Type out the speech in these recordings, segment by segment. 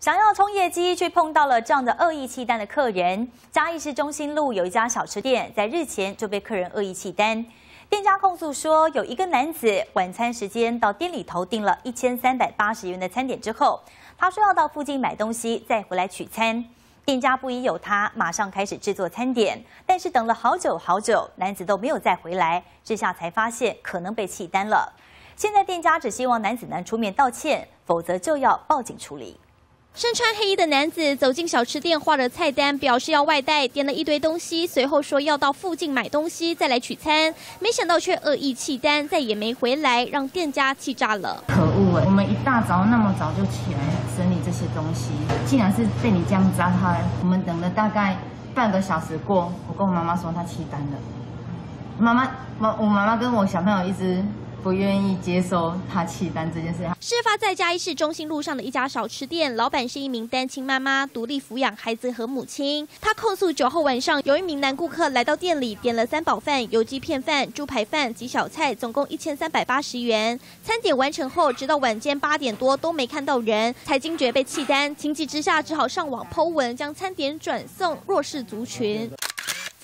想要冲业绩，却碰到了这样的恶意弃单的客人。嘉义市中心路有一家小吃店，在日前就被客人恶意弃单。店家控诉说，有一个男子晚餐时间到店里头订了一千三百八十元的餐点之后，他说要到附近买东西再回来取餐。店家不疑有他，马上开始制作餐点，但是等了好久好久，男子都没有再回来，这下才发现可能被弃单了。现在店家只希望男子能出面道歉，否则就要报警处理。身穿黑衣的男子走进小吃店，画了菜单，表示要外带，点了一堆东西，随后说要到附近买东西再来取餐，没想到却恶意弃单，再也没回来，让店家气炸了。可恶！我们一大早那么早就起来整理这些东西，竟然是被你这样糟蹋。我们等了大概半个小时过，我跟我妈妈说她弃单了。妈妈，妈，我妈妈跟我小朋友一直。不愿意接受他弃单这件事。事发在嘉义市中心路上的一家小吃店，老板是一名单亲妈妈，独立抚养孩子和母亲。她控诉酒后晚上有一名男顾客来到店里，点了三宝饭、油鸡片饭、猪排饭及小菜，总共一千三百八十元。餐点完成后，直到晚间八点多都没看到人，才惊觉被弃单。情急之下，只好上网剖文，将餐点转送弱势族群。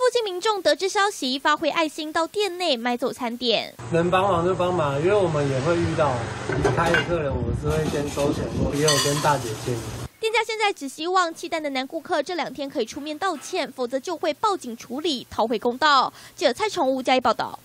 附近民众得知消息，发挥爱心到店内买走餐点，能帮忙就帮忙，因为我们也会遇到离开的客人，我是会先收钱，我也有跟大姐建议。店家现在只希望弃单的男顾客这两天可以出面道歉，否则就会报警处理，讨回公道。记者蔡崇吴加以报道。